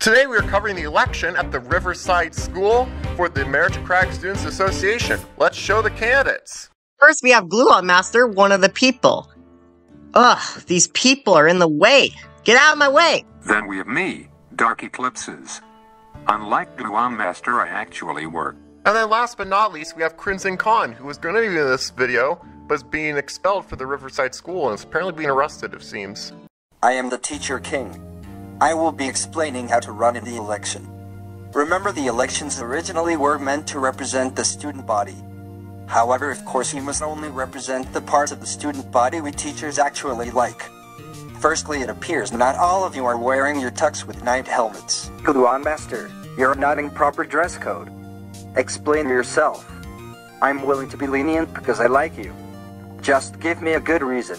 Today we are covering the election at the Riverside School for the Meritocratic Students Association. Let's show the candidates. First, we have Gluon Master, one of the people. Ugh, these people are in the way. Get out of my way! Then we have me, Dark Eclipses. Unlike Gluon Master, I actually work. And then last but not least, we have Crimson Khan, who was going to be in this video, but is being expelled for the Riverside School and is apparently being arrested, it seems. I am the Teacher King. I will be explaining how to run in the election. Remember the elections originally were meant to represent the student body. However, of course, we must only represent the parts of the student body we teachers actually like. Firstly, it appears not all of you are wearing your tux with knight helmets. Gluon Master, you're not in proper dress code. Explain yourself. I'm willing to be lenient because I like you. Just give me a good reason.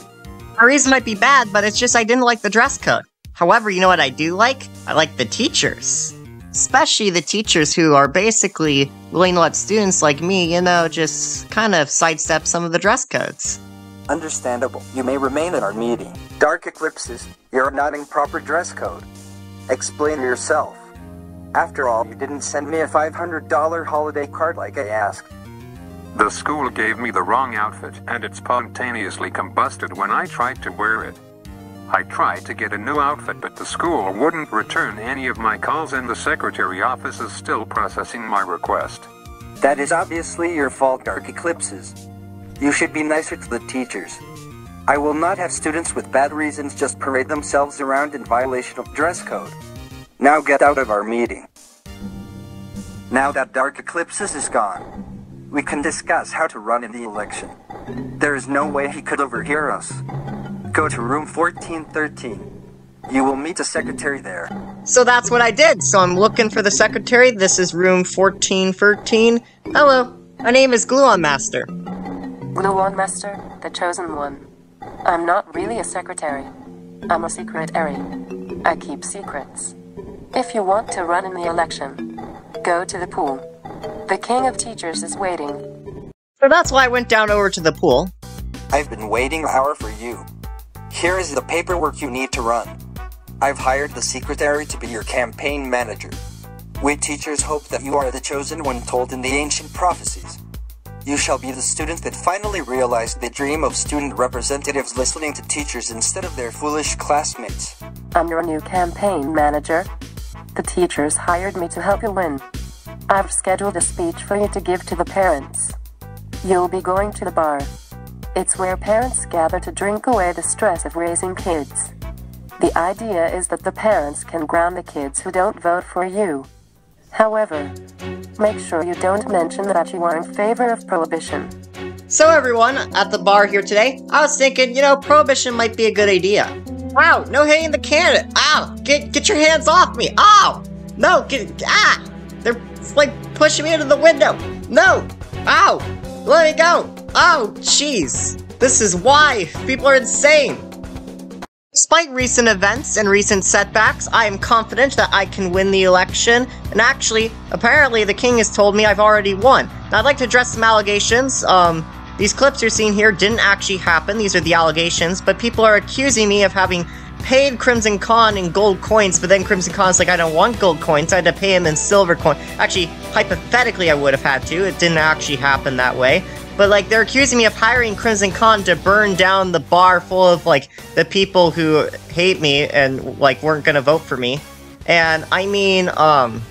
Our reason might be bad, but it's just I didn't like the dress code. However, you know what I do like? I like the teachers. Especially the teachers who are basically willing to let students like me, you know, just kind of sidestep some of the dress codes. Understandable. You may remain at our meeting. Dark Eclipses, you're not in proper dress code. Explain yourself. After all, you didn't send me a $500 holiday card like I asked. The school gave me the wrong outfit, and it spontaneously combusted when I tried to wear it. I tried to get a new outfit, but the school wouldn't return any of my calls, and the secretary office is still processing my request. That is obviously your fault, Dark Eclipses. You should be nicer to the teachers. I will not have students with bad reasons just parade themselves around in violation of dress code. Now get out of our meeting. Now that Dark Eclipses is gone, we can discuss how to run in the election. There is no way he could overhear us. Go to room 1413. You will meet the secretary there. So that's what I did. So I'm looking for the secretary. This is room 1413. Hello, my name is Gluon Master. Gluon Master, the chosen one. I'm not really a secretary. I'm a secretary. I keep secrets. If you want to run in the election, go to the pool. The king of teachers is waiting. So that's why I went down over to the pool. I've been waiting an hour for you. Here is the paperwork you need to run. I've hired the secretary to be your campaign manager. We teachers hope that you are the chosen one told in the ancient prophecies. You shall be the student that finally realized the dream of student representatives listening to teachers instead of their foolish classmates. I'm your new campaign manager. The teachers hired me to help you win. I've scheduled a speech for you to give to the parents. You'll be going to the bar. It's where parents gather to drink away the stress of raising kids. The idea is that the parents can ground the kids who don't vote for you. However, make sure you don't mention that you are in favor of prohibition. So everyone, at the bar here today, I was thinking, you know, prohibition might be a good idea. Wow, no hitting the candidate. Ow, get get your hands off me. Ow, no, get ah. They're like pushing me into the window. No, ow, let me go. Oh, jeez. This is why. People are insane. Despite recent events and recent setbacks, I am confident that I can win the election, and actually, apparently the king has told me I've already won. Now, I'd like to address some allegations. Um, these clips you're seeing here didn't actually happen, these are the allegations, but people are accusing me of having paid Crimson Khan in gold coins, but then Crimson Khan's like, I don't want gold coins, I had to pay him in silver coin. Actually, hypothetically, I would have had to, it didn't actually happen that way. But like they're accusing me of hiring Crimson Khan to burn down the bar full of like the people who hate me and like weren't gonna vote for me. And I mean, um,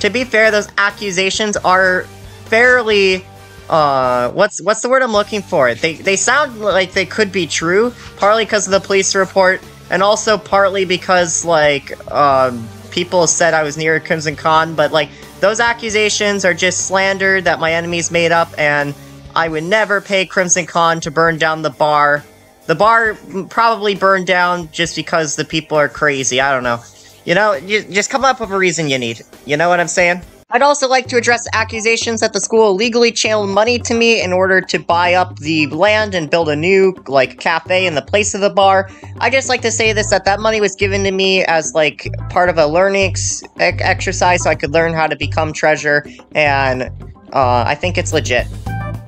to be fair, those accusations are fairly uh what's what's the word I'm looking for? They they sound like they could be true, partly because of the police report, and also partly because like um people said I was near Crimson Khan, but like those accusations are just slander that my enemies made up and I would never pay Crimson Khan to burn down the bar. The bar probably burned down just because the people are crazy. I don't know. You know, you just come up with a reason you need. You know what I'm saying? I'd also like to address accusations that the school illegally channeled money to me in order to buy up the land and build a new, like, cafe in the place of the bar. I just like to say this, that that money was given to me as, like, part of a learning ex exercise so I could learn how to become treasure, and uh, I think it's legit.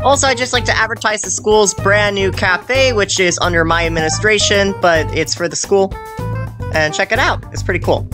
Also, I'd just like to advertise the school's brand new cafe, which is under my administration, but it's for the school. And check it out, it's pretty cool.